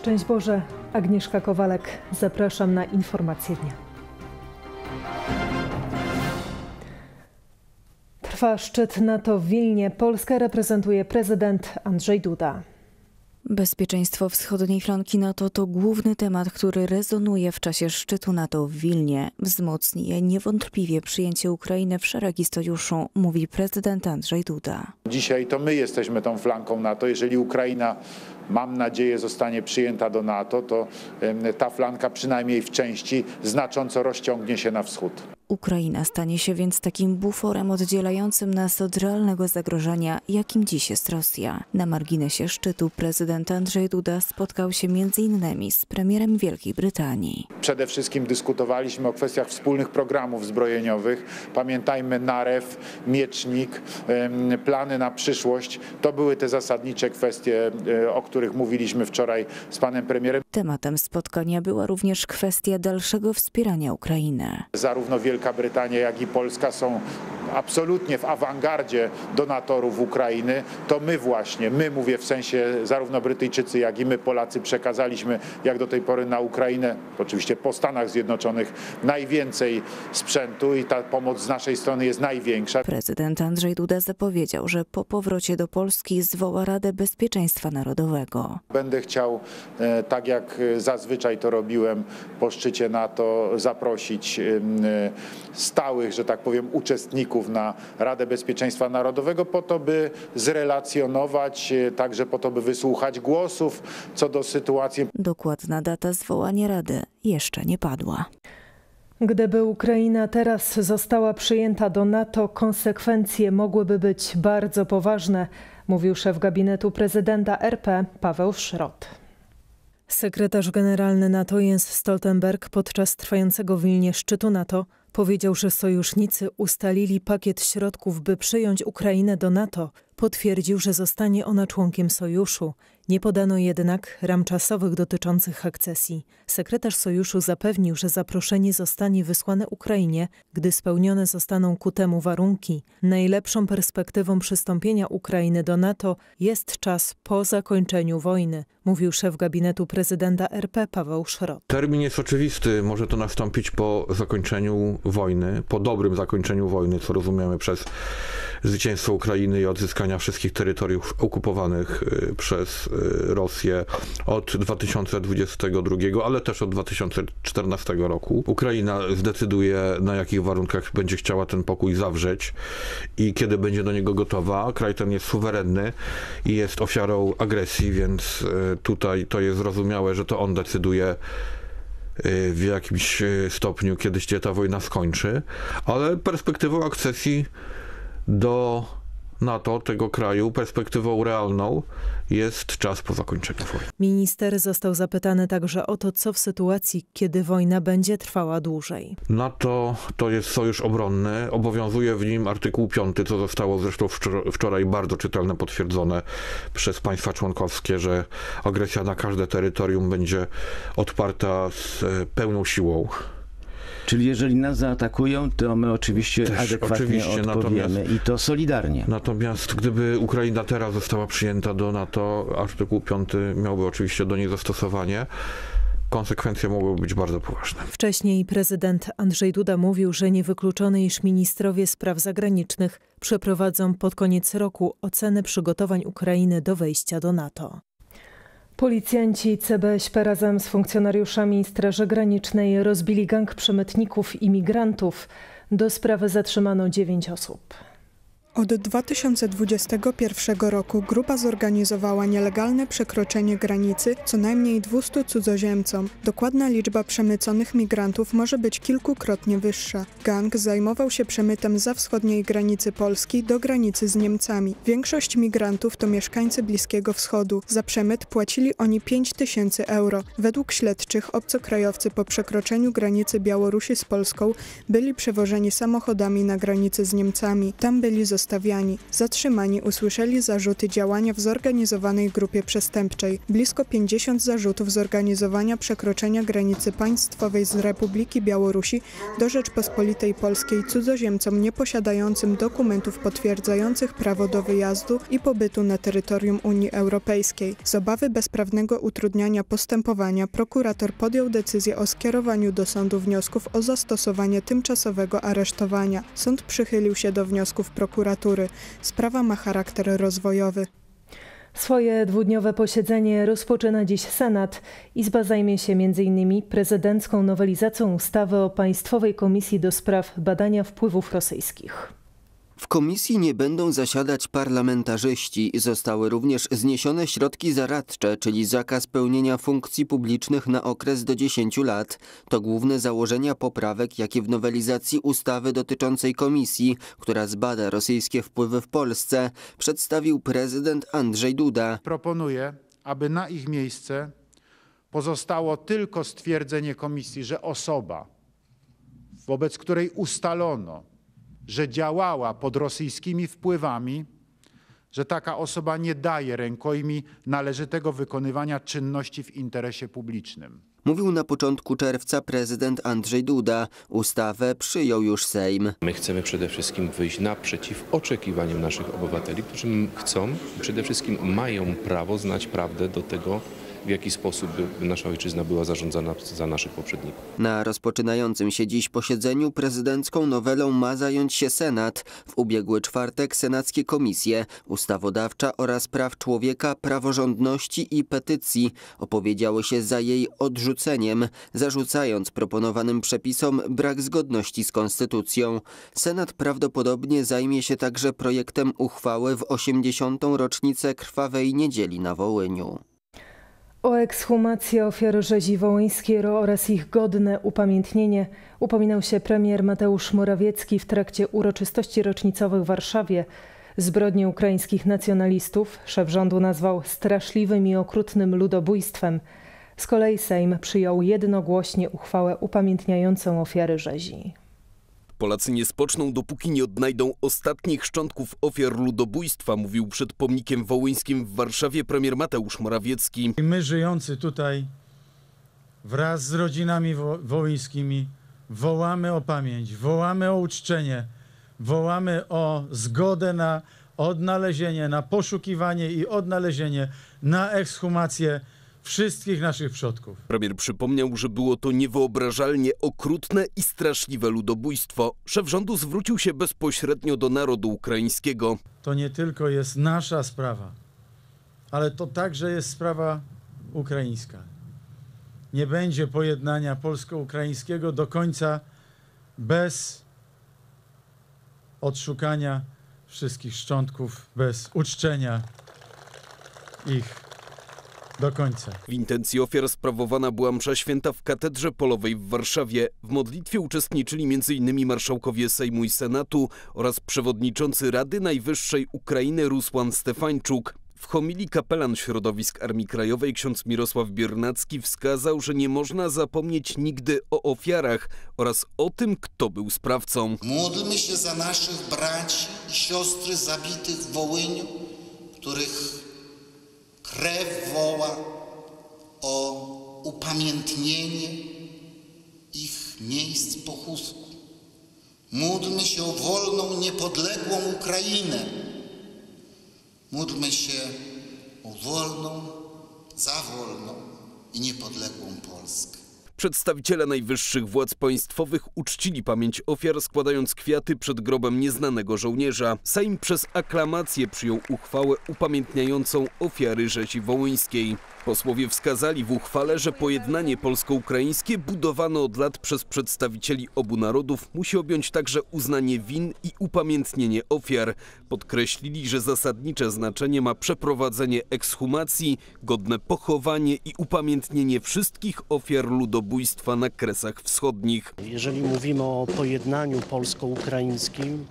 Szczęść Boże, Agnieszka Kowalek. Zapraszam na informacje dnia. Trwa szczyt NATO w Wilnie. Polskę reprezentuje prezydent Andrzej Duda. Bezpieczeństwo wschodniej flanki NATO to główny temat, który rezonuje w czasie szczytu NATO w Wilnie. Wzmocni je niewątpliwie przyjęcie Ukrainy w szeregi sojuszu, mówi prezydent Andrzej Duda. Dzisiaj to my jesteśmy tą flanką NATO. Jeżeli Ukraina mam nadzieję, zostanie przyjęta do NATO, to ta flanka przynajmniej w części znacząco rozciągnie się na wschód. Ukraina stanie się więc takim buforem oddzielającym nas od realnego zagrożenia, jakim dziś jest Rosja. Na marginesie szczytu prezydent Andrzej Duda spotkał się m.in. z premierem Wielkiej Brytanii. Przede wszystkim dyskutowaliśmy o kwestiach wspólnych programów zbrojeniowych. Pamiętajmy Narew, Miecznik, plany na przyszłość. To były te zasadnicze kwestie, e, o których mówiliśmy wczoraj z panem premierem. Tematem spotkania była również kwestia dalszego wspierania Ukrainy. Zarówno Wielka Wielka Brytania, jak i Polska są absolutnie w awangardzie donatorów Ukrainy, to my właśnie, my mówię w sensie zarówno Brytyjczycy, jak i my Polacy przekazaliśmy jak do tej pory na Ukrainę, oczywiście po Stanach Zjednoczonych, najwięcej sprzętu i ta pomoc z naszej strony jest największa. Prezydent Andrzej Duda zapowiedział, że po powrocie do Polski zwoła Radę Bezpieczeństwa Narodowego. Będę chciał, e, tak jak zazwyczaj to robiłem po szczycie NATO, zaprosić stałych, że tak powiem, uczestników na Radę Bezpieczeństwa Narodowego po to, by zrelacjonować, e, także po to, by wysłuchać głosów co do sytuacji. Dokładna data zwołania Rady jeszcze nie padła. Gdyby Ukraina teraz została przyjęta do NATO, konsekwencje mogłyby być bardzo poważne, mówił szef gabinetu prezydenta RP Paweł Szrot. Sekretarz generalny NATO Jens Stoltenberg podczas trwającego w Wilnie szczytu NATO Powiedział, że sojusznicy ustalili pakiet środków, by przyjąć Ukrainę do NATO. Potwierdził, że zostanie ona członkiem sojuszu. Nie podano jednak ram czasowych dotyczących akcesji. Sekretarz sojuszu zapewnił, że zaproszenie zostanie wysłane Ukrainie, gdy spełnione zostaną ku temu warunki. Najlepszą perspektywą przystąpienia Ukrainy do NATO jest czas po zakończeniu wojny, mówił szef gabinetu prezydenta RP Paweł Szrot. Termin jest oczywisty. Może to nastąpić po zakończeniu wojny, po dobrym zakończeniu wojny, co rozumiemy przez zwycięstwo Ukrainy i odzyskania wszystkich terytoriów okupowanych y, przez y, Rosję od 2022, ale też od 2014 roku. Ukraina zdecyduje, na jakich warunkach będzie chciała ten pokój zawrzeć i kiedy będzie do niego gotowa. Kraj ten jest suwerenny i jest ofiarą agresji, więc y, tutaj to jest zrozumiałe, że to on decyduje w jakimś stopniu, kiedyś się ta wojna skończy, ale perspektywą akcesji do NATO, tego kraju, perspektywą realną jest czas po zakończeniu wojny. Minister został zapytany także o to, co w sytuacji, kiedy wojna będzie trwała dłużej. NATO to jest sojusz obronny, obowiązuje w nim artykuł 5, co zostało zresztą wczoraj bardzo czytelne potwierdzone przez państwa członkowskie, że agresja na każde terytorium będzie odparta z e, pełną siłą Czyli jeżeli nas zaatakują, to my oczywiście Też, adekwatnie oczywiście, odpowiemy i to solidarnie. Natomiast gdyby Ukraina teraz została przyjęta do NATO, artykuł 5 miałby oczywiście do niej zastosowanie konsekwencje mogłyby być bardzo poważne. Wcześniej prezydent Andrzej Duda mówił, że niewykluczone, iż ministrowie spraw zagranicznych przeprowadzą pod koniec roku ocenę przygotowań Ukrainy do wejścia do NATO. Policjanci CBŚP razem z funkcjonariuszami Straży Granicznej rozbili gang przemytników imigrantów. Do sprawy zatrzymano dziewięć osób. Od 2021 roku grupa zorganizowała nielegalne przekroczenie granicy co najmniej 200 cudzoziemcom. Dokładna liczba przemyconych migrantów może być kilkukrotnie wyższa. Gang zajmował się przemytem za wschodniej granicy Polski do granicy z Niemcami. Większość migrantów to mieszkańcy Bliskiego Wschodu. Za przemyt płacili oni 5 tysięcy euro. Według śledczych obcokrajowcy po przekroczeniu granicy Białorusi z Polską byli przewożeni samochodami na granicy z Niemcami. Tam byli zostawieni Zatrzymani usłyszeli zarzuty działania w zorganizowanej grupie przestępczej. Blisko 50 zarzutów zorganizowania przekroczenia granicy państwowej z Republiki Białorusi do Rzeczpospolitej Polskiej cudzoziemcom nieposiadającym dokumentów potwierdzających prawo do wyjazdu i pobytu na terytorium Unii Europejskiej. Z obawy bezprawnego utrudniania postępowania prokurator podjął decyzję o skierowaniu do sądu wniosków o zastosowanie tymczasowego aresztowania. Sąd przychylił się do wniosków prokuratury. Sprawa ma charakter rozwojowy. Swoje dwudniowe posiedzenie rozpoczyna dziś Senat. Izba zajmie się m.in. prezydencką nowelizacją ustawy o Państwowej Komisji do Spraw Badania Wpływów Rosyjskich. W komisji nie będą zasiadać parlamentarzyści. Zostały również zniesione środki zaradcze, czyli zakaz pełnienia funkcji publicznych na okres do 10 lat. To główne założenia poprawek, jakie w nowelizacji ustawy dotyczącej komisji, która zbada rosyjskie wpływy w Polsce, przedstawił prezydent Andrzej Duda. Proponuję, aby na ich miejsce pozostało tylko stwierdzenie komisji, że osoba, wobec której ustalono, że działała pod rosyjskimi wpływami, że taka osoba nie daje rękojmi należytego wykonywania czynności w interesie publicznym. Mówił na początku czerwca prezydent Andrzej Duda. Ustawę przyjął już Sejm. My chcemy przede wszystkim wyjść naprzeciw oczekiwaniom naszych obywateli, którzy chcą i przede wszystkim mają prawo znać prawdę do tego, w jaki sposób nasza ojczyzna była zarządzana za naszych poprzedników. Na rozpoczynającym się dziś posiedzeniu prezydencką nowelą ma zająć się Senat. W ubiegły czwartek senackie komisje ustawodawcza oraz praw człowieka, praworządności i petycji opowiedziały się za jej odrzuceniem, zarzucając proponowanym przepisom brak zgodności z konstytucją. Senat prawdopodobnie zajmie się także projektem uchwały w 80. rocznicę krwawej niedzieli na Wołyniu. O ekshumację ofiar rzezi wołyńskiej oraz ich godne upamiętnienie upominał się premier Mateusz Morawiecki w trakcie uroczystości rocznicowych w Warszawie. Zbrodnie ukraińskich nacjonalistów szef rządu nazwał straszliwym i okrutnym ludobójstwem. Z kolei Sejm przyjął jednogłośnie uchwałę upamiętniającą ofiary rzezi. Polacy nie spoczną, dopóki nie odnajdą ostatnich szczątków ofiar ludobójstwa, mówił przed pomnikiem wołyńskim w Warszawie premier Mateusz Morawiecki. My żyjący tutaj wraz z rodzinami wo wołyńskimi wołamy o pamięć, wołamy o uczczenie, wołamy o zgodę na odnalezienie, na poszukiwanie i odnalezienie, na ekshumację wszystkich naszych przodków. Premier przypomniał, że było to niewyobrażalnie okrutne i straszliwe ludobójstwo. Szef rządu zwrócił się bezpośrednio do narodu ukraińskiego. To nie tylko jest nasza sprawa, ale to także jest sprawa ukraińska. Nie będzie pojednania polsko-ukraińskiego do końca bez odszukania wszystkich szczątków, bez uczczenia ich do końca. W intencji ofiar sprawowana była msza święta w Katedrze Polowej w Warszawie. W modlitwie uczestniczyli m.in. marszałkowie Sejmu i Senatu oraz przewodniczący Rady Najwyższej Ukrainy Rusłan Stefańczuk. W homilii kapelan środowisk Armii Krajowej ksiądz Mirosław Biernacki wskazał, że nie można zapomnieć nigdy o ofiarach oraz o tym, kto był sprawcą. Módlmy się za naszych braci i siostry zabitych w Wołyniu, których Krew woła o upamiętnienie ich miejsc pochówku. Módlmy się o wolną, niepodległą Ukrainę. Módlmy się o wolną, za wolną i niepodległą Polskę. Przedstawiciele najwyższych władz państwowych uczcili pamięć ofiar składając kwiaty przed grobem nieznanego żołnierza. Sejm przez aklamację przyjął uchwałę upamiętniającą ofiary rzezi wołyńskiej. Posłowie wskazali w uchwale, że pojednanie polsko-ukraińskie budowane od lat przez przedstawicieli obu narodów musi objąć także uznanie win i upamiętnienie ofiar. Podkreślili, że zasadnicze znaczenie ma przeprowadzenie ekshumacji, godne pochowanie i upamiętnienie wszystkich ofiar ludobójstwa na Kresach Wschodnich. Jeżeli mówimy o pojednaniu polsko-ukraińskim,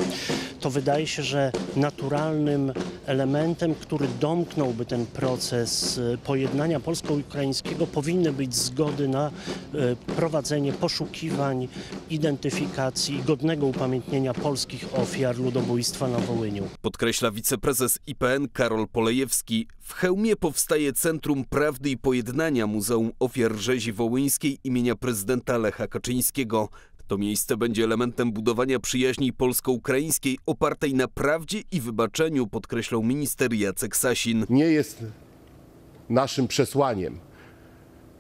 to wydaje się, że naturalnym elementem, który domknąłby ten proces y, pojednania polsko-ukraińskiego, powinny być zgody na y, prowadzenie poszukiwań, identyfikacji i godnego upamiętnienia polskich ofiar ludobójstwa na Wołyniu. Podkreśla wiceprezes IPN Karol Polejewski. W Chełmie powstaje Centrum Prawdy i Pojednania Muzeum Ofiar Rzezi Wołyńskiej imienia prezydenta Lecha Kaczyńskiego. To miejsce będzie elementem budowania przyjaźni polsko-ukraińskiej opartej na prawdzie i wybaczeniu, podkreślał minister Jacek Sasin. Nie jest naszym przesłaniem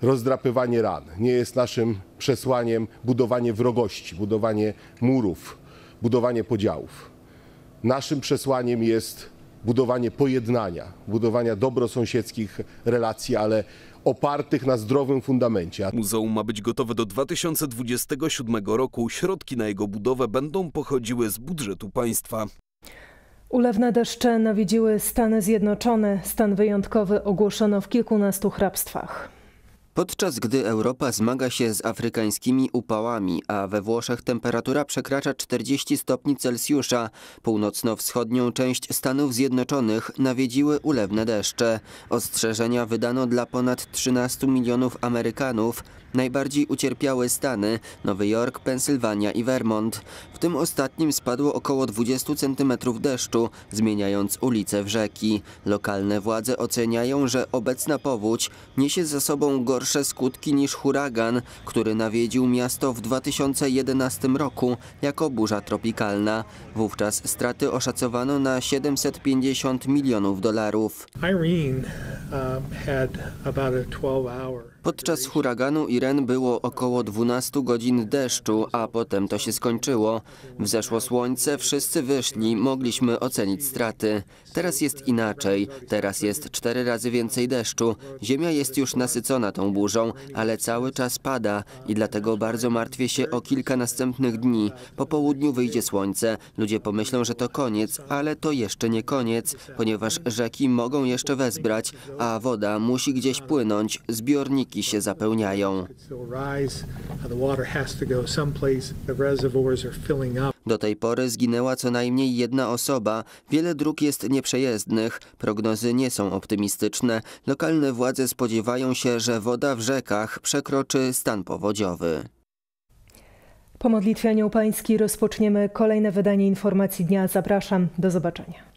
rozdrapywanie ran, nie jest naszym przesłaniem budowanie wrogości, budowanie murów, budowanie podziałów. Naszym przesłaniem jest budowanie pojednania, budowania dobrosąsiedzkich relacji, ale opartych na zdrowym fundamencie. Muzeum ma być gotowe do 2027 roku. Środki na jego budowę będą pochodziły z budżetu państwa. Ulewne deszcze nawiedziły Stany Zjednoczone. Stan wyjątkowy ogłoszono w kilkunastu hrabstwach. Podczas gdy Europa zmaga się z afrykańskimi upałami, a we Włoszech temperatura przekracza 40 stopni Celsjusza, północno-wschodnią część Stanów Zjednoczonych nawiedziły ulewne deszcze. Ostrzeżenia wydano dla ponad 13 milionów Amerykanów. Najbardziej ucierpiały Stany, Nowy Jork, Pensylwania i Vermont. W tym ostatnim spadło około 20 cm deszczu, zmieniając ulice w rzeki. Lokalne władze oceniają, że obecna powódź niesie za sobą gorsze skutki niż huragan, który nawiedził miasto w 2011 roku jako burza tropikalna. Wówczas straty oszacowano na 750 milionów dolarów. Irene, um, had about a 12 hour Podczas huraganu Iren było około 12 godzin deszczu, a potem to się skończyło. Wzeszło słońce, wszyscy wyszli, mogliśmy ocenić straty. Teraz jest inaczej, teraz jest cztery razy więcej deszczu. Ziemia jest już nasycona tą burzą, ale cały czas pada i dlatego bardzo martwię się o kilka następnych dni. Po południu wyjdzie słońce, ludzie pomyślą, że to koniec, ale to jeszcze nie koniec, ponieważ rzeki mogą jeszcze wezbrać, a woda musi gdzieś płynąć, zbiorniki się zapełniają. Do tej pory zginęła co najmniej jedna osoba. Wiele dróg jest nieprzejezdnych. Prognozy nie są optymistyczne. Lokalne władze spodziewają się, że woda w rzekach przekroczy stan powodziowy. Po modlitwie Anioł Pański rozpoczniemy kolejne wydanie informacji dnia. Zapraszam. Do zobaczenia.